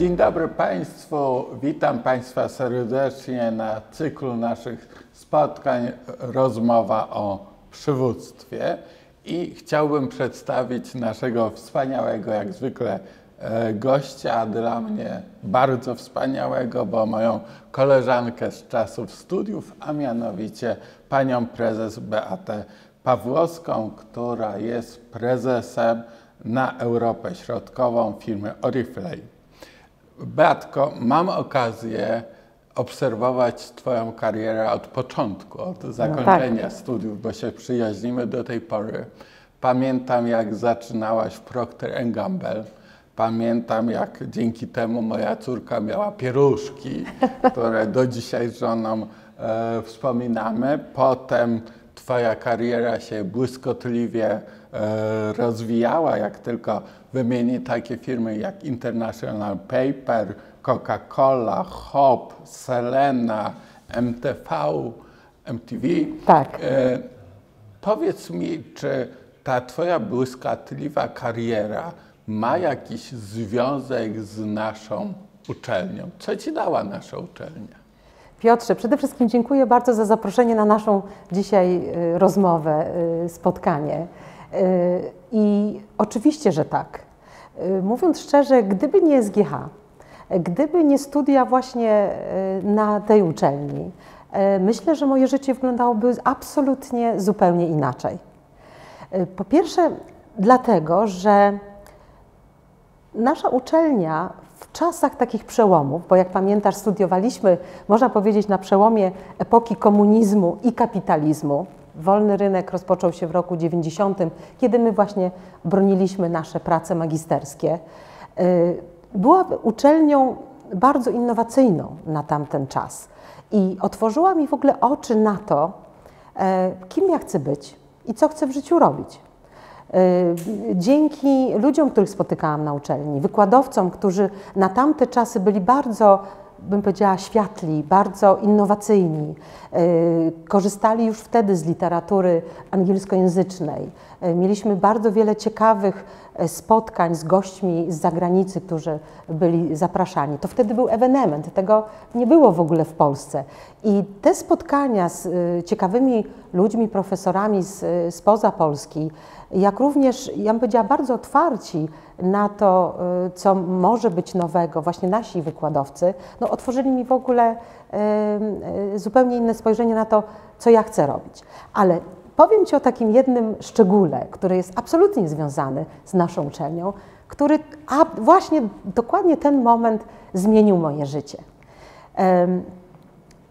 Dzień dobry Państwu. Witam Państwa serdecznie na cyklu naszych spotkań Rozmowa o przywództwie. I chciałbym przedstawić naszego wspaniałego, jak zwykle, e, gościa, dla mnie bardzo wspaniałego, bo moją koleżankę z czasów studiów, a mianowicie panią prezes Beatę Pawłowską, która jest prezesem na Europę Środkową firmy Oriflame. Beatko, mam okazję obserwować Twoją karierę od początku, od zakończenia no tak. studiów, bo się przyjaźnimy do tej pory. Pamiętam, jak zaczynałaś w Procter Gamble. Pamiętam, jak dzięki temu moja córka miała pieruszki, które do dzisiaj z żoną e, wspominamy. Potem Twoja kariera się błyskotliwie e, rozwijała, jak tylko wymienię takie firmy jak International Paper, Coca-Cola, Hop, Selena, MTV, MTV. Tak. E, powiedz mi, czy ta Twoja błyskotliwa kariera ma jakiś związek z naszą uczelnią? Co Ci dała nasza uczelnia? Piotrze, przede wszystkim dziękuję bardzo za zaproszenie na naszą dzisiaj y, rozmowę, y, spotkanie. Y, I oczywiście, że tak. Mówiąc szczerze, gdyby nie SGH, gdyby nie studia właśnie na tej uczelni, myślę, że moje życie wyglądałoby absolutnie zupełnie inaczej. Po pierwsze, dlatego, że nasza uczelnia w czasach takich przełomów, bo jak pamiętasz, studiowaliśmy, można powiedzieć, na przełomie epoki komunizmu i kapitalizmu. Wolny rynek rozpoczął się w roku 90, kiedy my właśnie broniliśmy nasze prace magisterskie. Y, była uczelnią bardzo innowacyjną na tamten czas i otworzyła mi w ogóle oczy na to, e, kim ja chcę być i co chcę w życiu robić. Y, dzięki ludziom, których spotykałam na uczelni, wykładowcom, którzy na tamte czasy byli bardzo bym powiedziała, światli, bardzo innowacyjni. Y, korzystali już wtedy z literatury angielskojęzycznej. Y, mieliśmy bardzo wiele ciekawych spotkań z gośćmi z zagranicy, którzy byli zapraszani. To wtedy był ewenement, tego nie było w ogóle w Polsce. I te spotkania z ciekawymi ludźmi, profesorami z, spoza Polski, jak również, ja bym powiedziała, bardzo otwarci na to, co może być nowego, właśnie nasi wykładowcy, no, otworzyli mi w ogóle zupełnie inne spojrzenie na to, co ja chcę robić. Ale powiem Ci o takim jednym szczególe, który jest absolutnie związany z naszą uczelnią, który a właśnie dokładnie ten moment zmienił moje życie.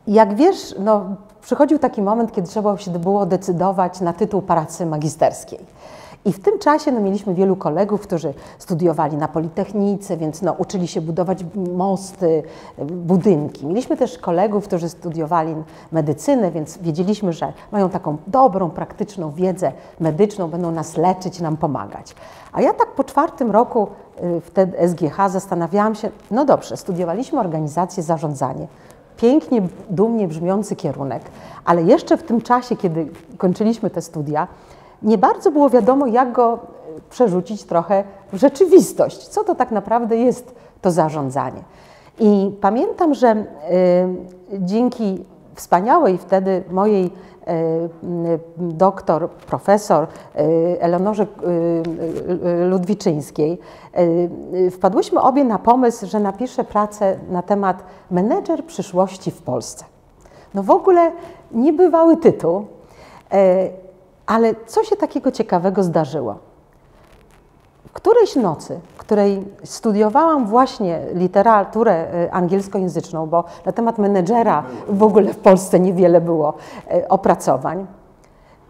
Jak wiesz, no, przychodził taki moment, kiedy trzeba się było decydować na tytuł pracy magisterskiej. I w tym czasie no, mieliśmy wielu kolegów, którzy studiowali na Politechnice, więc no, uczyli się budować mosty, budynki. Mieliśmy też kolegów, którzy studiowali medycynę, więc wiedzieliśmy, że mają taką dobrą, praktyczną wiedzę medyczną, będą nas leczyć, nam pomagać. A ja tak po czwartym roku y, wtedy SGH zastanawiałam się, no dobrze, studiowaliśmy organizację, zarządzanie pięknie, dumnie brzmiący kierunek, ale jeszcze w tym czasie, kiedy kończyliśmy te studia, nie bardzo było wiadomo, jak go e, przerzucić trochę w rzeczywistość. Co to tak naprawdę jest to zarządzanie? I pamiętam, że y, dzięki wspaniałej wtedy mojej y, doktor, profesor Eleonorze Ludwiczyńskiej, wpadłyśmy obie na pomysł, że napiszę pracę na temat menedżer przyszłości w Polsce. No w ogóle niebywały tytuł. Ale co się takiego ciekawego zdarzyło? W którejś nocy, w której studiowałam właśnie literaturę e, angielskojęzyczną, bo na temat menedżera w ogóle w Polsce niewiele było e, opracowań.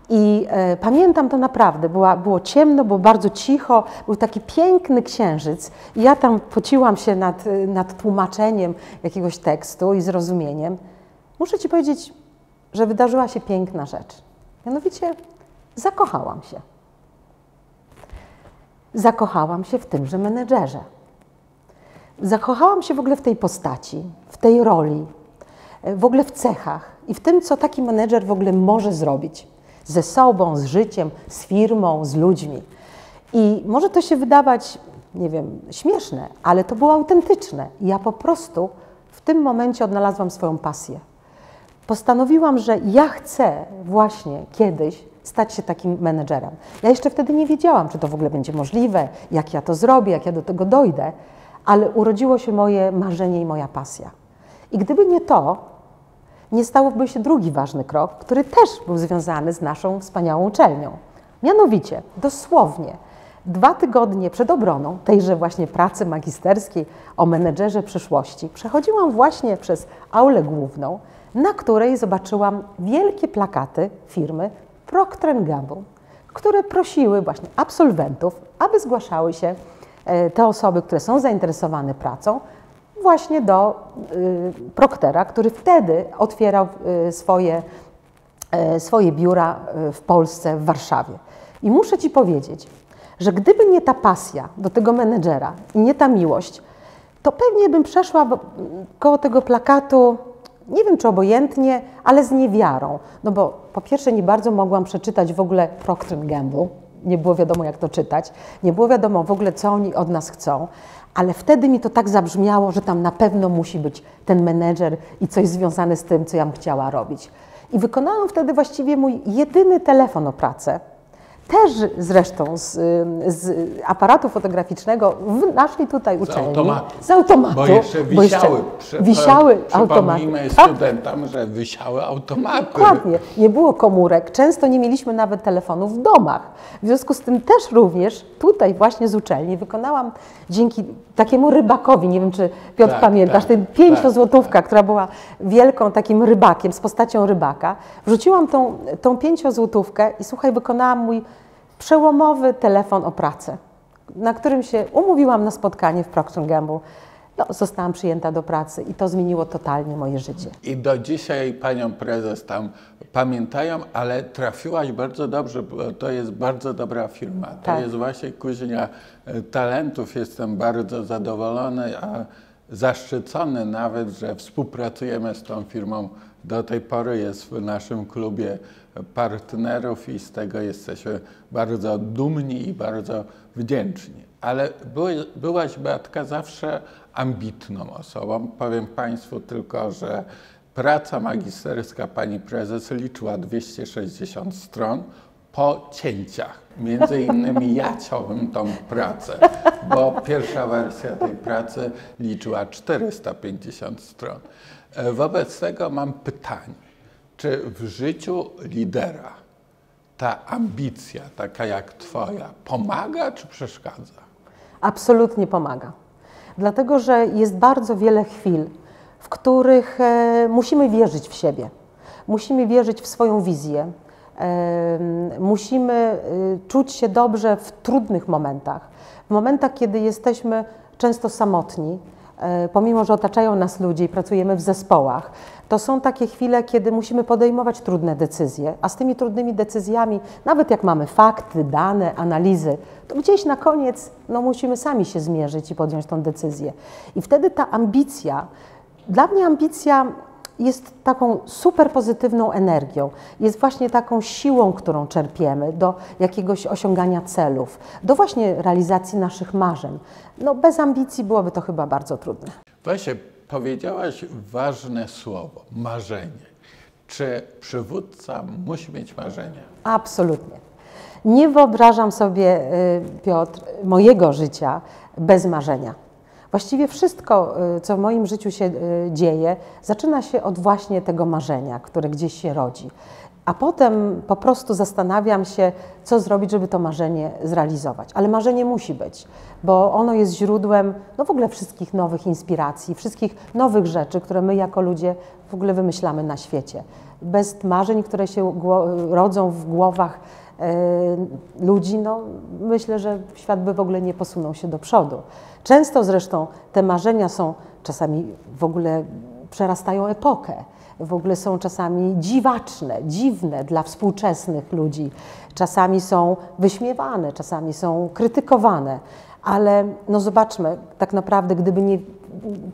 I e, pamiętam to naprawdę, była, było ciemno, było bardzo cicho, był taki piękny księżyc. I ja tam pociłam się nad, e, nad tłumaczeniem jakiegoś tekstu i zrozumieniem. Muszę Ci powiedzieć, że wydarzyła się piękna rzecz. Mianowicie zakochałam się. Zakochałam się w tymże menedżerze. Zakochałam się w ogóle w tej postaci, w tej roli, w ogóle w cechach i w tym, co taki menedżer w ogóle może zrobić ze sobą, z życiem, z firmą, z ludźmi. I może to się wydawać nie wiem, śmieszne, ale to było autentyczne. Ja po prostu w tym momencie odnalazłam swoją pasję. Postanowiłam, że ja chcę właśnie kiedyś stać się takim menedżerem. Ja jeszcze wtedy nie wiedziałam, czy to w ogóle będzie możliwe, jak ja to zrobię, jak ja do tego dojdę, ale urodziło się moje marzenie i moja pasja. I gdyby nie to, nie stałoby się drugi ważny krok, który też był związany z naszą wspaniałą uczelnią. Mianowicie, dosłownie, dwa tygodnie przed obroną tejże właśnie pracy magisterskiej o menedżerze przyszłości, przechodziłam właśnie przez aulę główną, na której zobaczyłam wielkie plakaty firmy Procter Gamble, które prosiły właśnie absolwentów, aby zgłaszały się e, te osoby, które są zainteresowane pracą, właśnie do y, Proctera, który wtedy otwierał y, swoje, swoje biura w Polsce, w Warszawie. I muszę Ci powiedzieć, że gdyby nie ta pasja do tego menedżera i nie ta miłość, to pewnie bym przeszła koło tego plakatu, nie wiem czy obojętnie, ale z niewiarą. No bo po pierwsze nie bardzo mogłam przeczytać w ogóle Procter Gamble, nie było wiadomo jak to czytać, nie było wiadomo w ogóle co oni od nas chcą, ale wtedy mi to tak zabrzmiało, że tam na pewno musi być ten menedżer i coś związane z tym, co ja bym chciała robić. I wykonałam wtedy właściwie mój jedyny telefon o pracę też zresztą z, z, aparatu fotograficznego w naszej tutaj uczelni. Z automatu. Z automatu. Bo jeszcze wisiały. Bo jeszcze wisiały automaty. Przypomnijmy tak. studentom, że wisiały automaty. Dokładnie. Nie było komórek. Często nie mieliśmy nawet telefonów w domach. W związku z tym też również tutaj właśnie z uczelni wykonałam dzięki takiemu rybakowi, nie wiem czy Piotr tak, pamiętasz, tak, ten pięciozłotówka, tak. która była wielką takim rybakiem, z postacią rybaka. Wrzuciłam tą, tą pięciozłotówkę i słuchaj, wykonałam mój przełomowy telefon o pracę, na którym się umówiłam na spotkanie w Procter Gamble. No, zostałam przyjęta do pracy i to zmieniło totalnie moje życie. I do dzisiaj panią prezes tam pamiętają, ale trafiłaś bardzo dobrze, bo to jest bardzo dobra firma. To tak. jest właśnie kuźnia e, talentów. Jestem bardzo zadowolony, a zaszczycony nawet, że współpracujemy z tą firmą. Do tej pory jest w naszym klubie partnerów i z tego jesteśmy bardzo dumni i bardzo wdzięczni. Ale byłaś, Beatka, zawsze ambitną osobą. Powiem Państwu tylko, że praca magisterska pani prezes liczyła 260 stron po cięciach. Między innymi ja ciąłem tą pracę, bo pierwsza wersja tej pracy liczyła 450 stron. E, wobec tego mam pytanie czy w życiu lidera ta ambicja, taka jak Twoja, pomaga czy przeszkadza? Absolutnie pomaga. Dlatego, że jest bardzo wiele chwil, w których e, musimy wierzyć w siebie, musimy wierzyć w swoją wizję, musimy e, czuć się dobrze w trudnych momentach, w momentach, kiedy jesteśmy często samotni, e, pomimo że otaczają nas ludzie i pracujemy w zespołach, to są takie chwile, kiedy musimy podejmować trudne decyzje, a z tymi trudnymi decyzjami, nawet jak mamy fakty, dane, analizy, to gdzieś na koniec no, musimy sami się zmierzyć i podjąć tą decyzję. I wtedy ta ambicja, dla mnie ambicja jest taką super pozytywną energią, jest właśnie taką siłą, którą czerpiemy do jakiegoś osiągania celów, do właśnie realizacji naszych marzeń. No bez ambicji byłoby to chyba bardzo trudne. Właśnie Powiedziałaś ważne słowo marzenie. Czy przywódca musi mieć marzenia? Absolutnie. Nie wyobrażam sobie, y, Piotr, mojego życia bez marzenia. Właściwie wszystko, y, co w moim życiu się y, dzieje, zaczyna się od właśnie tego marzenia, które gdzieś się rodzi a potem po prostu zastanawiam się, co zrobić, żeby to marzenie zrealizować. Ale marzenie musi być, bo ono jest źródłem no w ogóle wszystkich nowych inspiracji, wszystkich nowych rzeczy, które my jako ludzie w ogóle wymyślamy na świecie. Bez marzeń, które się rodzą w głowach e, ludzi, no myślę, że świat by w ogóle nie posunął się do przodu. Często zresztą te marzenia są czasami w ogóle przerastają epokę w ogóle są czasami dziwaczne, dziwne dla współczesnych ludzi. Czasami są wyśmiewane, czasami są krytykowane, ale no zobaczmy, tak naprawdę, gdyby nie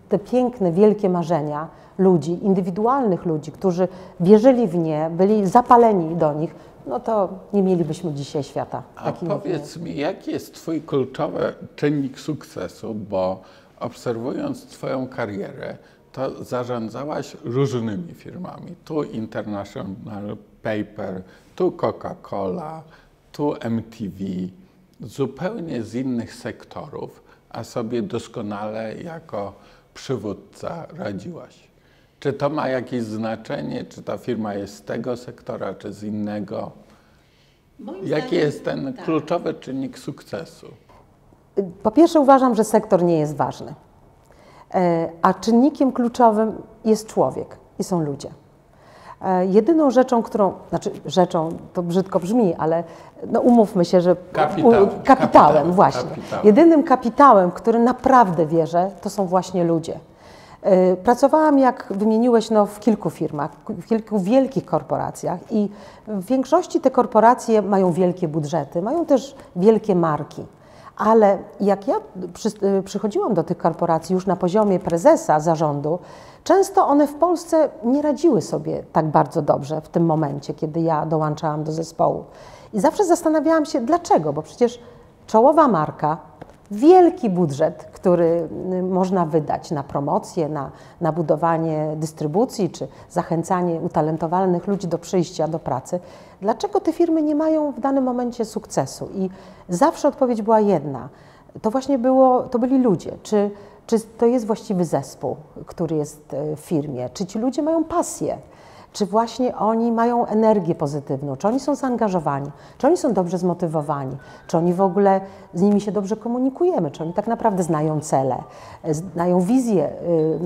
te piękne, wielkie marzenia ludzi, indywidualnych ludzi, którzy wierzyli w nie, byli zapaleni do nich, no to nie mielibyśmy dzisiaj świata. A powiedz mi, jaki jest Twój kluczowy czynnik sukcesu, bo obserwując Twoją karierę, to zarządzałaś różnymi firmami. Tu International Paper, tu Coca-Cola, tu MTV, zupełnie z innych sektorów, a sobie doskonale jako przywódca radziłaś. Czy to ma jakieś znaczenie, czy ta firma jest z tego sektora, czy z innego? Moim Jaki zdaniem jest ten tak. kluczowy czynnik sukcesu? Po pierwsze, uważam, że sektor nie jest ważny, a czynnikiem kluczowym jest człowiek i są ludzie. E, Jedyną rzeczą, którą, znaczy rzeczą, to brzydko brzmi, ale no umówmy się, że Kapitałem. u- kapitałem, Kapitałem, właśnie. kapitałem. Jedynym kapitałem, który naprawdę wierzę, to są właśnie ludzie. E, Pracowałam, jak wymieniłeś, no, w kilku firmach, w kilku wielkich korporacjach i w większości te korporacje mają wielkie budżety, mają też wielkie marki. Ale jak ja przy, y, przychodziłam do tych korporacji już na poziomie prezesa zarządu, często one w Polsce nie radziły sobie tak bardzo dobrze w tym momencie, kiedy ja dołączałam do zespołu. I zawsze zastanawiałam się, dlaczego, bo przecież czołowa marka, wielki budżet, który y, można wydać na promocję, na, na budowanie dystrybucji czy zachęcanie utalentowanych ludzi do przyjścia do pracy. Dlaczego te firmy nie mają w danym momencie sukcesu? I zawsze odpowiedź była jedna. To właśnie było, to byli ludzie. Czy, czy to jest właściwy zespół, który jest e, w firmie? Czy ci ludzie mają pasję? Czy właśnie oni mają energię pozytywną, czy oni są zaangażowani, czy oni są dobrze zmotywowani, czy oni w ogóle z nimi się dobrze komunikujemy, czy oni tak naprawdę znają cele, e, znają wizję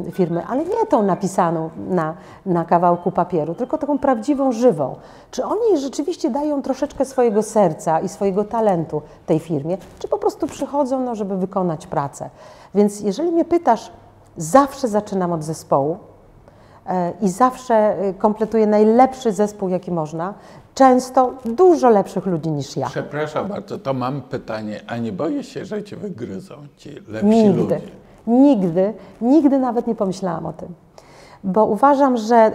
y, firmy, ale nie tą napisaną na, na kawałku papieru, tylko taką prawdziwą, żywą. Czy oni rzeczywiście dają troszeczkę swojego serca i swojego talentu tej firmie, czy po prostu przychodzą, no, żeby wykonać pracę. Więc jeżeli mnie pytasz, zawsze zaczynam od zespołu, i zawsze y, kompletuję najlepszy zespół, jaki można. Często dużo lepszych ludzi niż ja. Przepraszam bardzo, to mam pytanie, a nie boisz się, że cię wygryzą ci lepsi Nigdy, ludzie? nigdy, nigdy nawet nie pomyślałam o tym. Bo uważam, że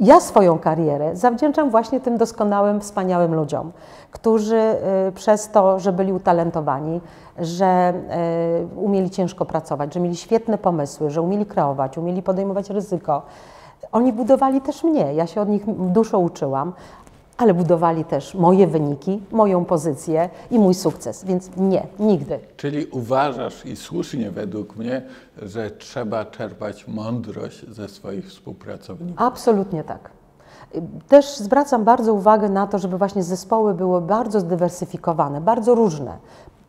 ja swoją karierę zawdzięczam właśnie tym doskonałym, wspaniałym ludziom, którzy y, przez to, że byli utalentowani, że y, umieli ciężko pracować, że mieli świetne pomysły, że umieli kreować, umieli podejmować ryzyko, oni budowali też mnie. Ja się od nich dużo uczyłam, ale budowali też moje wyniki, moją pozycję i mój sukces. Więc nie, nigdy. Czyli uważasz i słusznie według mnie, że trzeba czerpać mądrość ze swoich współpracowników. Absolutnie tak. Też zwracam bardzo uwagę na to, żeby właśnie zespoły były bardzo zdywersyfikowane, bardzo różne.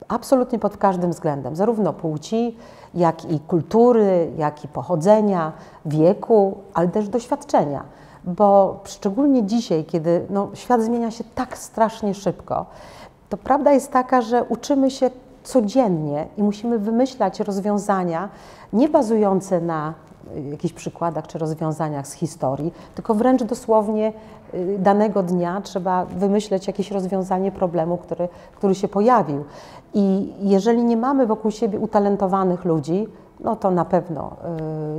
Absolutnie pod każdym względem, zarówno płci, jak i kultury, jak i pochodzenia, wieku, ale też doświadczenia. Bo szczególnie dzisiaj, kiedy no, świat zmienia się tak strasznie szybko, to prawda jest taka, że uczymy się codziennie i musimy wymyślać rozwiązania nie bazujące na jakichś przykładach czy rozwiązaniach z historii, tylko wręcz dosłownie y, danego dnia trzeba wymyśleć jakieś rozwiązanie problemu, który, który się pojawił. I jeżeli nie mamy wokół siebie utalentowanych ludzi, no to na pewno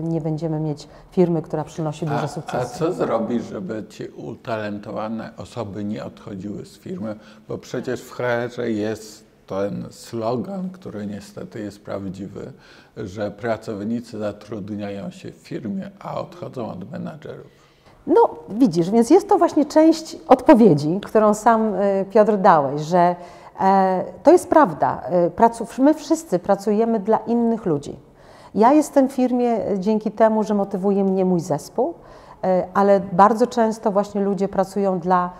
y, nie będziemy mieć firmy, która przynosi dużo A, a co zrobisz, żeby ci utalentowane osoby nie odchodziły z firmy? Bo przecież w HR jest ten slogan, który niestety jest prawdziwy, że pracownicy zatrudniają się w firmie, a odchodzą od menadżerów. No, widzisz, więc jest to właśnie część odpowiedzi, którą sam y, Piotr dałeś, że e, to jest prawda. Y, my wszyscy pracujemy dla innych ludzi. Ja jestem w firmie dzięki temu, że motywuje mnie mój zespół, y, ale bardzo często właśnie ludzie pracują dla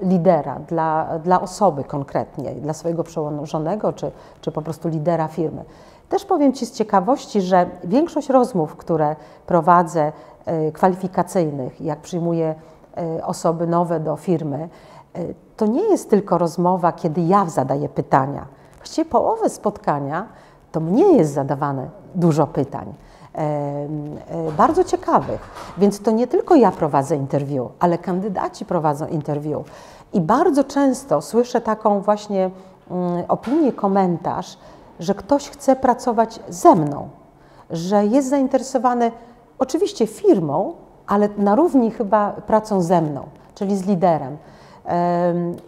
lidera, dla, dla osoby konkretnie, dla swojego przełożonego czy, czy po prostu lidera firmy. Też powiem Ci z ciekawości, że większość rozmów, które prowadzę, e, kwalifikacyjnych, jak przyjmuję e, osoby nowe do firmy, e, to nie jest tylko rozmowa, kiedy ja zadaję pytania. Właściwie połowę spotkania to mnie jest zadawane dużo pytań bardzo ciekawych. Więc to nie tylko ja prowadzę interwiu, ale kandydaci prowadzą interwiu. I bardzo często słyszę taką właśnie mm, opinię, komentarz, że ktoś chce pracować ze mną, że jest zainteresowany oczywiście firmą, ale na równi chyba pracą ze mną, czyli z liderem.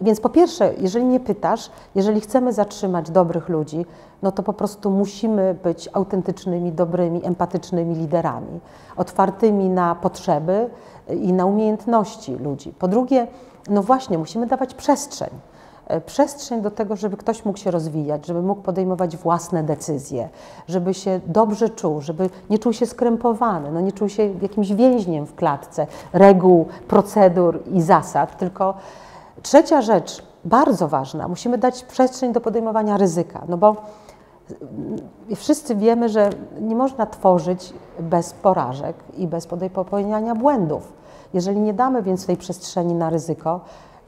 Więc po pierwsze, jeżeli mnie pytasz, jeżeli chcemy zatrzymać dobrych ludzi, no to po prostu musimy być autentycznymi, dobrymi, empatycznymi liderami, otwartymi na potrzeby i na umiejętności ludzi. Po drugie, no właśnie, musimy dawać przestrzeń. E, Przestrzeń do tego, żeby ktoś mógł się rozwijać, żeby mógł podejmować własne decyzje, żeby się dobrze czuł, żeby nie czuł się skrępowany, no nie czuł się jakimś więźniem w klatce reguł, procedur i zasad, tylko trzecia rzecz, bardzo ważna, musimy dać przestrzeń do podejmowania ryzyka, no bo i wszyscy wiemy, że nie można tworzyć bez porażek i bez popełniania błędów. Jeżeli nie damy więc tej przestrzeni na ryzyko,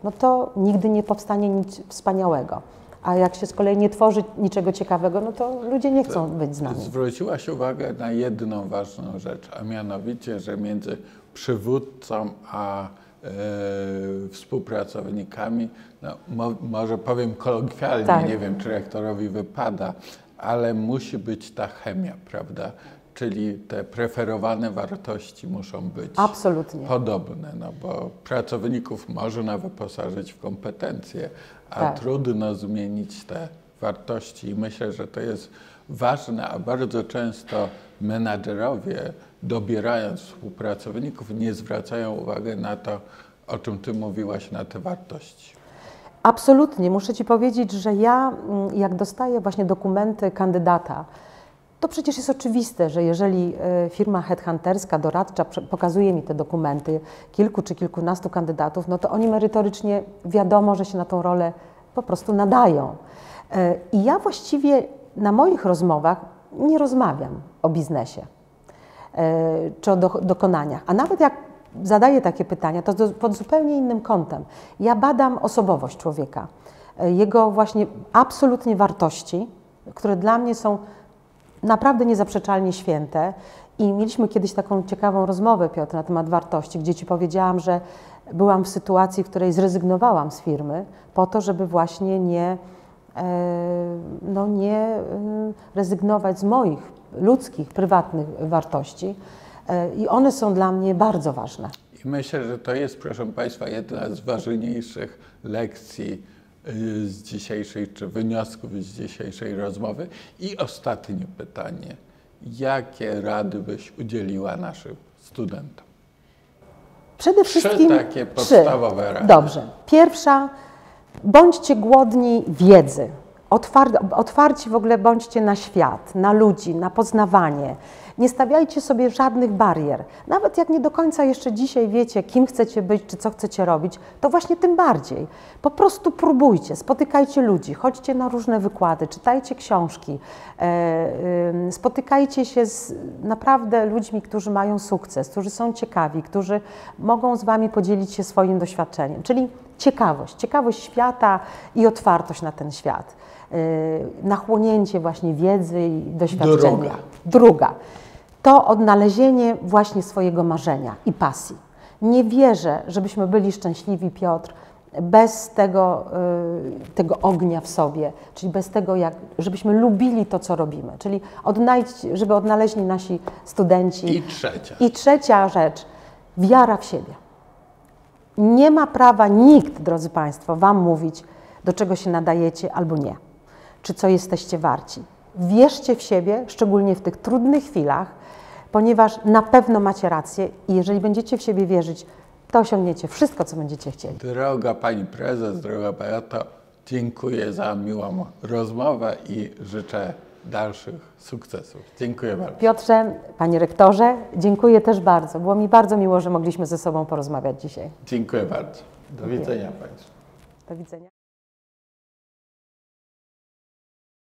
no to nigdy nie powstanie nic wspaniałego. A jak się z kolei nie tworzy niczego ciekawego, no to ludzie nie chcą być z nami. Zwróciłaś uwagę na jedną ważną rzecz, a mianowicie, że między przywódcą a współpracownikami, no, mo, może powiem kolokwialnie, Tak. nie wiem, czy rektorowi wypada, ale musi być ta chemia, prawda? Czyli te preferowane wartości muszą być Absolutnie. podobne, no bo pracowników można wyposażyć w kompetencje, a Tak. trudno zmienić te wartości. I myślę, że to jest ważne, a bardzo często menadżerowie, dobierając współpracowników, nie zwracają uwagi na to, o czym Ty mówiłaś, na te wartości. Absolutnie. Muszę Ci powiedzieć, że ja, mm, jak dostaję właśnie dokumenty kandydata, to przecież jest oczywiste, że jeżeli e, firma headhunterska, doradcza pokazuje mi te dokumenty, kilku czy kilkunastu kandydatów, no to oni merytorycznie wiadomo, że się na tą rolę po prostu nadają. E, I ja właściwie na moich rozmowach nie rozmawiam o biznesie czy o do, dokonaniach. A nawet jak zadaję takie pytania, to pod zupełnie innym kątem. Ja badam osobowość człowieka, e, jego właśnie absolutnie wartości, które dla mnie są naprawdę niezaprzeczalnie święte. I mieliśmy kiedyś taką ciekawą rozmowę, Piotr, na temat wartości, gdzie Ci powiedziałam, że byłam w sytuacji, w której zrezygnowałam z firmy po to, żeby właśnie nie, e, no nie e, rezygnować z moich ludzkich, prywatnych wartości. E, I one są dla mnie bardzo ważne. I myślę, że to jest, proszę Państwa, jedna z ważniejszych lekcji y, z dzisiejszej, czy wniosków z dzisiejszej rozmowy. I ostatnie pytanie. Jakie rady byś udzieliła naszym studentom? Przede Trzy wszystkim takie podstawowe rady. Dobrze. Pierwsza, bądźcie głodni wiedzy. Otwar, otwarci w ogóle bądźcie na świat, na ludzi, na poznawanie. Nie stawiajcie sobie żadnych barier. Nawet jak nie do końca jeszcze dzisiaj wiecie, kim chcecie być, czy co chcecie robić, to właśnie tym bardziej. Po prostu próbujcie, spotykajcie ludzi, chodźcie na różne wykłady, czytajcie książki, e, spotykajcie się z naprawdę ludźmi, którzy mają sukces, którzy są ciekawi, którzy mogą z Wami podzielić się swoim doświadczeniem. Czyli ciekawość, ciekawość świata i otwartość na ten świat. Yy, Nachłonięcie właśnie wiedzy i doświadczenia. Druga. Druga. To odnalezienie właśnie swojego marzenia i pasji. Nie wierzę, żebyśmy byli szczęśliwi, Piotr, bez tego, yy, tego ognia w sobie, czyli bez tego, jak, żebyśmy lubili to, co robimy. Czyli odnajdź, żeby odnaleźli nasi studenci. I trzecia. I trzecia rzecz, wiara w siebie. Nie ma prawa nikt, drodzy Państwo, Wam mówić, do czego się nadajecie albo nie, czy co jesteście warci. Wierzcie w siebie, szczególnie w tych trudnych chwilach, ponieważ na pewno macie rację i jeżeli będziecie w siebie wierzyć, to osiągniecie wszystko, co będziecie chcieli. Droga Pani Prezes, droga Beato, dziękuję za miłą rozmowę i życzę dalszych sukcesów. Dziękuję bardzo. Piotrze, Panie Rektorze, dziękuję też bardzo. Było mi bardzo miło, że mogliśmy ze sobą porozmawiać dzisiaj. Dziękuję bardzo. Do widzenia Państwu. Do widzenia.